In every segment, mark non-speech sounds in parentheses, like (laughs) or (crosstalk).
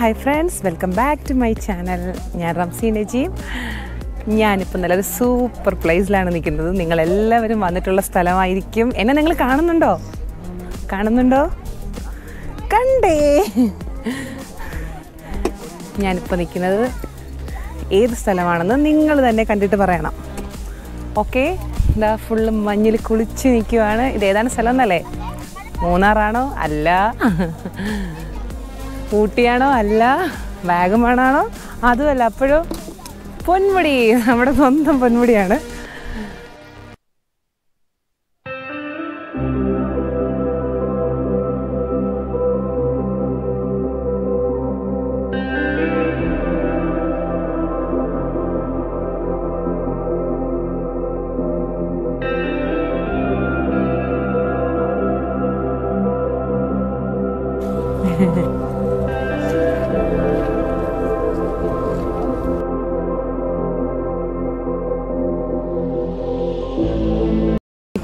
Hi friends welcome back to my channel ഞാൻ റംസി നജീം ഞാനിപ്പോൾ നല്ലൊരു സൂപ്പർ പ്ലേസിലാണ് നിൽക്കുന്നത്. നിങ്ങളെല്ലാവരും വന്നിട്ടുള്ള സ്ഥലമായിരിക്കും. എന്നെ നിങ്ങൾ കാണുന്നുണ്ടോ? കാണുന്നുണ്ടോ? കണ്ടേ. ഞാനിപ്പോൾ നിൽക്കുന്നത് ഏത് സ്ഥലമാണെന്ന് നിങ്ങൾ തന്നെ കണ്ടിട്ട് പറയണം. ഓക്കെ ഇതാ ഫുള്ള് മഞ്ഞിൽ കുളിച്ച് നിൽക്കുവാണ്. ഇത് ഏതാണ് സ്ഥലം എന്നല്ലേ? മൂന്നാറാണോ? അല്ല. ഊട്ടിയാണോ അല്ല? വാഗമണാണോ അതുമല്ല അപ്പോഴും? പൊന്മുടി. നമ്മുടെ സ്വന്തം പൊന്മുടിയാണ്. (laughs)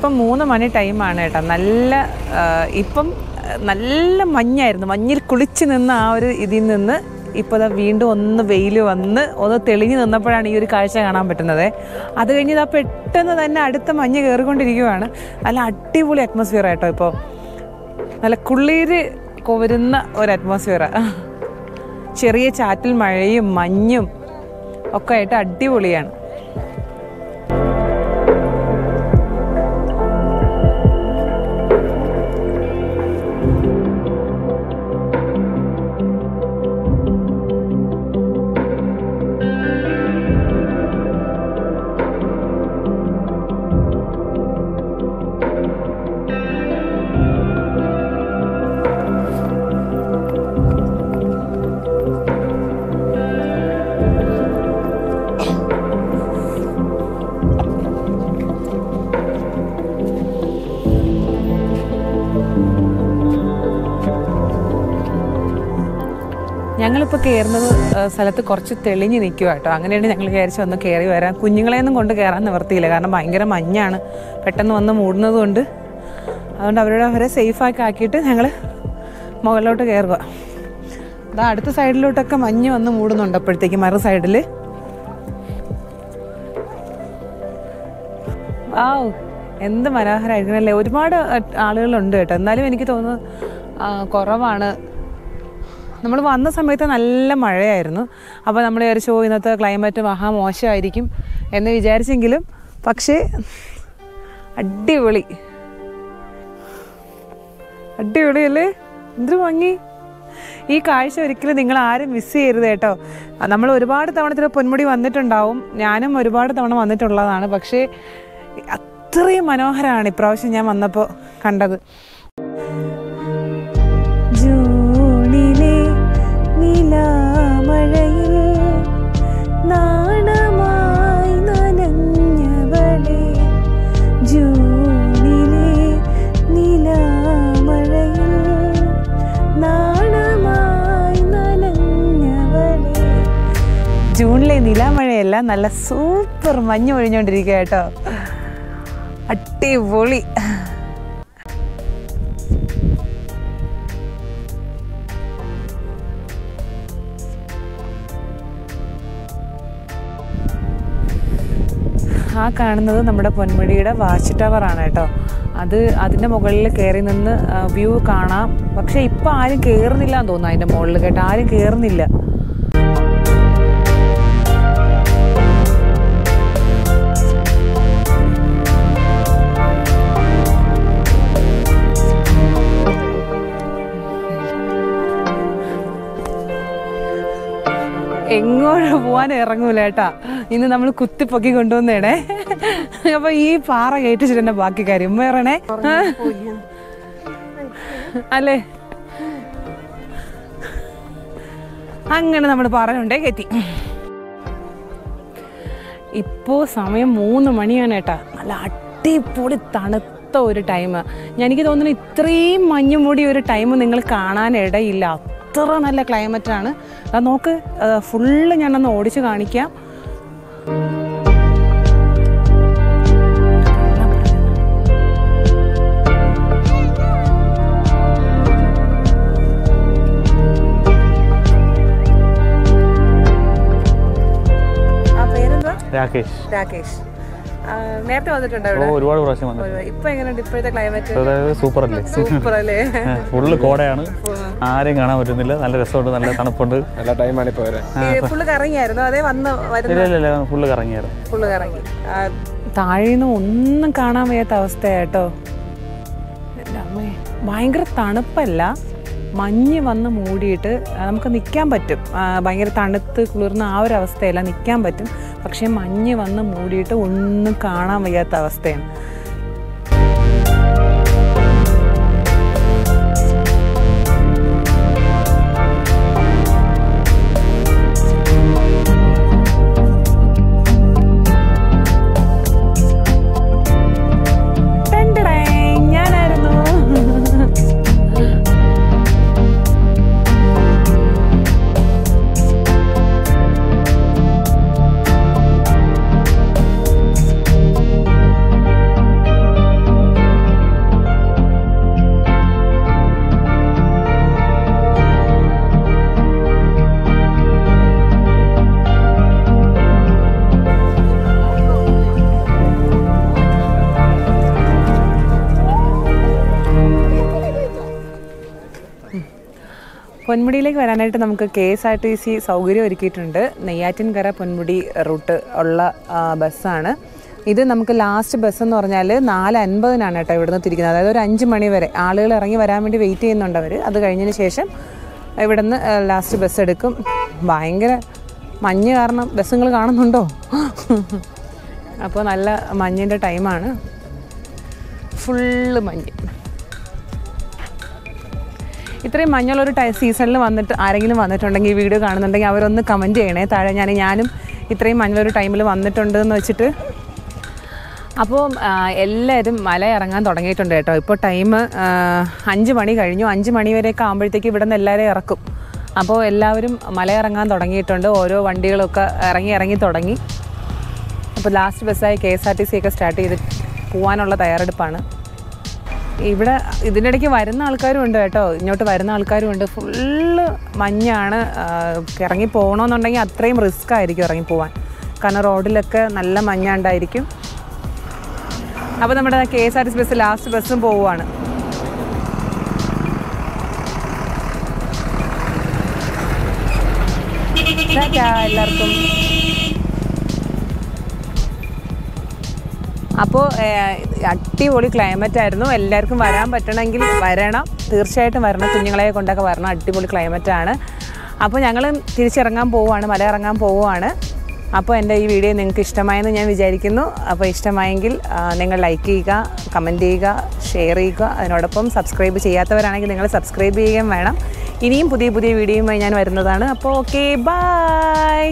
ഇപ്പം മൂന്ന് മണി ടൈമാണ് കേട്ടോ. നല്ല ഇപ്പം നല്ല മഞ്ഞായിരുന്നു. മഞ്ഞിൽ കുളിച്ച് നിന്ന ആ ഒരു ഇതിൽ നിന്ന് ഇപ്പോൾ വീണ്ടും ഒന്ന് വെയിൽ വന്ന് ഒന്ന് തെളിഞ്ഞു നിന്നപ്പോഴാണ് ഈ ഒരു കാഴ്ച കാണാൻ പറ്റുന്നത്. അത് കഴിഞ്ഞ് ഇതാ പെട്ടെന്ന് തന്നെ അടുത്ത മഞ്ഞ് കയറിക്കൊണ്ടിരിക്കുകയാണ് നല്ല അടിപൊളി അറ്റ്മോസ്ഫിയർ ആട്ടോ ഇപ്പോൾ നല്ല കുളിര് കോരുന്ന ഒരു അറ്റ്മോസ്ഫിയറാണ് ചെറിയ ചാറ്റൽ മഴയും മഞ്ഞും ഒക്കെ ആയിട്ട് അടിപൊളിയാണ്. ഞങ്ങളിപ്പോൾ കയറുന്നത് സ്ഥലത്ത് കുറച്ച് തെളിഞ്ഞ് നിൽക്കുക കേട്ടോ. അങ്ങനെയാണ് ഞങ്ങൾ വിചാരിച്ച് ഒന്ന് കയറി വരാം കുഞ്ഞുങ്ങളെയൊന്നും കൊണ്ട് കയറാൻ നിവർത്തിയില്ല. കാരണം ഭയങ്കര മഞ്ഞാണ്. പെട്ടെന്ന് വന്ന് മൂടുന്നത് കൊണ്ട്. അതുകൊണ്ട് അവരോട് അവരെ സേഫാക്കി ആക്കിയിട്ട് ഞങ്ങൾ മുകളിലോട്ട് കയറുക അതാ അടുത്ത സൈഡിലോട്ടൊക്കെ മഞ്ഞ് വന്ന് മൂടുന്നുണ്ട് അപ്പോഴത്തേക്ക്. മറു സൈഡിൽ ആ എന്ത് മനോഹരമായിരിക്കണല്ലേ ഒരുപാട് ആളുകളുണ്ട് കേട്ടോ. എന്നാലും എനിക്ക് തോന്നുന്നു കുറവാണ്. നമ്മൾ വന്ന സമയത്ത് നല്ല മഴയായിരുന്നു. അപ്പോൾ നമ്മൾ വിചാരിച്ചു "ഓ, ഇന്നത്തെ ക്ലൈമറ്റ് മഹാ മോശമായിരിക്കും എന്ന് വിചാരിച്ചെങ്കിലും പക്ഷേ അടിപൊളി. അടിപൊളിയല്ലേ എന്ത് ഭംഗി. ഈ കാഴ്ച ഒരിക്കലും നിങ്ങൾ ആരും മിസ് ചെയ്യരുത് കേട്ടോ. നമ്മൾ ഒരുപാട് തവണ ഇതിൽ പൊന്മുടി വന്നിട്ടുണ്ടാവും. ഞാനും ഒരുപാട് തവണ വന്നിട്ടുള്ളതാണ്. പക്ഷേ അത്രയും മനോഹരമാണ് ഇപ്രാവശ്യം ഞാൻ വന്നപ്പോൾ കണ്ടത്. ജൂണിലെ നിലാമഴയല്ല നല്ല സൂപ്പർ മഞ്ഞ് ഒഴിഞ്ഞുകൊണ്ടിരിക്കുക കേട്ടോ. അടിപൊളി. ആ കാണുന്നത് നമ്മുടെ പൊന്മുടിയുടെ വാച്ച് ടവർ ആണ് കേട്ടോ. അത് അതിന്റെ മുകളിൽ കയറി നിന്ന് വ്യൂ കാണാം. പക്ഷേ ഇപ്പം ആരും കയറുന്നില്ല എന്ന് തോന്നുന്നു അതിന്റെ മുകളിൽ കേട്ടോ. ആരും കയറുന്നില്ല പോവാൻ ഇറങ്ങൂല കേട്ടാ. ഇന്ന് നമ്മൾ കുത്തിപ്പൊക്കി കൊണ്ടുവന്നേണേ. അപ്പൊ ഈ പാറ കയറ്റിച്ചിട്ട് ബാക്കി കാര്യം. വേറണേ അല്ലെ? അങ്ങനെ നമ്മൾ പാറയുണ്ടേ കയറ്റി. ഇപ്പോ സമയം മൂന്ന് മണിയാണ് കേട്ടാ. നല്ല അടിപൊളി തണുത്ത ഒരു ടൈം എനിക്ക് തോന്നുന്നു ഇത്രയും മഞ്ഞുമൂടി ഒരു ടൈം നിങ്ങൾ കാണാൻ ഇടയില്ല. എത്ര നല്ല ക്ലൈമറ്റ് ആണ്. അത് നോക്ക് ഫുള്ള് ഞാൻ ഞാനൊന്ന് ഓടിച്ചു കാണിക്കാം. രാകേഷ്. രാകേഷ്. നേരത്തെ വന്നിട്ടുണ്ടോ ഒരുപാട് പ്രാവശ്യം വന്നു ഒരു- ഇപ്പൊ എങ്ങനെയുണ്ട് ഇപ്പോഴത്തെ ക്ലൈമറ്റ് അതായത് സൂപ്പർ അല്ലേ സൂപ്പർ അല്ലേ ഫുള്ള് കോടയാണ് ആരെയും കാണാൻ പറ്റുന്നില്ല. നല്ല രസമുണ്ട് നല്ല തണുപ്പുണ്ട്. നല്ല ടൈമാണ് ഇപ്പൊ ഫുള്ള് കറങ്ങിയായിരുന്നു? അതേ വന്ന് വരുന്ന? ഇല്ല ഇല്ല ഇല്ല ഫുള്ള് കറങ്ങിയായിരുന്നു. ഫുള്ള് കറങ്ങി. താഴേന്ന് ഒന്നും കാണാൻ വയ്യാത്ത അവസ്ഥയാട്ടോ ഭയങ്കര തണുപ്പല്ല. മഞ്ഞ് വന്ന് മൂടിയിട്ട് നമുക്ക് നിൽക്കാൻ പറ്റും. ഭയങ്കര തണുത്ത് കുളിർന്ന ആ ഒരു അവസ്ഥയല്ല നിൽക്കാൻ പറ്റും. പക്ഷേ മഞ്ഞ് വന്ന് മൂടിയിട്ട് ഒന്നും കാണാൻ വയ്യാത്ത അവസ്ഥയാണ്. പൊന്മുടിയിലേക്ക് വരാനായിട്ട് നമുക്ക് K S R T C സൗകര്യം ഒരുക്കിയിട്ടുണ്ട്. നെയ്യാറ്റിൻകര പൊന്മുടി റൂട്ട് ഉള്ള ബസ്സാണ്. ഇത് നമുക്ക് ലാസ്റ്റ് ബസ് എന്ന് പറഞ്ഞാൽ നാല് അൻപതിനാണ് കേട്ടോ ഇവിടുന്ന് തിരിക്കുന്നത്. അതായത് ഒരു അഞ്ച് മണി വരെ. ആളുകൾ ഇറങ്ങി വരാൻ വേണ്ടി വെയിറ്റ് ചെയ്യുന്നുണ്ട് അവർ അത് കഴിഞ്ഞതിന് ശേഷം ഇവിടുന്ന് ലാസ്റ്റ് ബസ് എടുക്കും. ഭയങ്കര മഞ്ഞ് കാരണം ബസ്സുകൾ കാണുന്നുണ്ടോ? (laughs) അപ്പോൾ നല്ല മഞ്ഞിന്റെ ടൈമാണ് ഫുള്ള് മഞ്ഞ്. ഇത്രയും മഞ്ഞുള്ളൊരു ടൈ സീസണിൽ വന്നിട്ട് ആരെങ്കിലും വന്നിട്ടുണ്ടെങ്കിൽ ഈ വീഡിയോ കാണുന്നുണ്ടെങ്കിൽ അവരൊന്ന് കമന്റ് ചെയ്യണേ. താഴെ ഞാൻ ഞാനും ഇത്രയും മഞ്ഞുള്ളൊരു ടൈമിൽ വന്നിട്ടുണ്ട് എന്ന് വെച്ചിട്ട്. അപ്പോൾ എല്ലാവരും മല ഇറങ്ങാൻ തുടങ്ങിയിട്ടുണ്ട് കേട്ടോ. ഇപ്പോൾ ടൈം അഞ്ച് മണി കഴിഞ്ഞു. അഞ്ച് മണി വരെയൊക്കെ ആകുമ്പോഴത്തേക്ക് ഇവിടെ നിന്ന് എല്ലാവരും ഇറക്കും. അപ്പോൾ എല്ലാവരും മല ഇറങ്ങാൻ തുടങ്ങിയിട്ടുണ്ട്. ഓരോ വണ്ടികളൊക്കെ ഇറങ്ങി ഇറങ്ങി തുടങ്ങി. അപ്പോൾ last ബസ്സായി K S R T C ഒക്കെ സ്റ്റാർട്ട് ചെയ്ത് പോകാനുള്ള തയ്യാറെടുപ്പാണ്. ഇവിടെ ഇതിനിടയ്ക്ക് വരുന്ന ആൾക്കാരും ഉണ്ട് കേട്ടോ. ഇങ്ങോട്ട് വരുന്ന ആൾക്കാരും ഉണ്ട്. ഫുള്ള് മഞ്ഞാണ്. ഇറങ്ങി പോകണമെന്നുണ്ടെങ്കിൽ അത്രയും റിസ്ക് ആയിരിക്കും ഇറങ്ങി പോകാൻ കാരണം റോഡിലൊക്കെ നല്ല മഞ്ഞാണ്ടായിരിക്കും. അപ്പോൾ നമ്മുടെ K S R T C bus last ബസ്സും പോവുകയാണ് എല്ലാവർക്കും. അപ്പോൾ അടിപൊളി ക്ലൈമറ്റ് ആയിരുന്നു. എല്ലാവർക്കും വരാൻ പറ്റണമെങ്കിൽ വരണം. തീർച്ചയായിട്ടും വരണം. കുഞ്ഞുങ്ങളെ കൊണ്ടൊക്കെ വരണം. അടിപൊളി ക്ലൈമറ്റ് ആണ്. അപ്പോൾ ഞങ്ങൾ തിരിച്ചിറങ്ങാൻ പോവുകയാണ്. മല ഇറങ്ങാൻ പോവുകയാണ്. അപ്പോൾ എന്റെ ഈ വീഡിയോ നിങ്ങൾക്ക് ഇഷ്ടമായെന്ന് ഞാൻ വിചാരിക്കുന്നു. അപ്പോൾ ഇഷ്ടമായെങ്കിൽ നിങ്ങൾ ലൈക്ക് ചെയ്യുക കമന്റ് ചെയ്യുക ഷെയർ ചെയ്യുക. അതിനോടൊപ്പം സബ്സ്ക്രൈബ് ചെയ്യാത്തവരാണെങ്കിൽ നിങ്ങൾ സബ്സ്ക്രൈബ് ചെയ്യുകയും വേണം. ഇനിയും പുതിയ പുതിയ വീഡിയോയുമായി ഞാൻ വരുന്നതാണ്. അപ്പോൾ ഓക്കെ ബായ്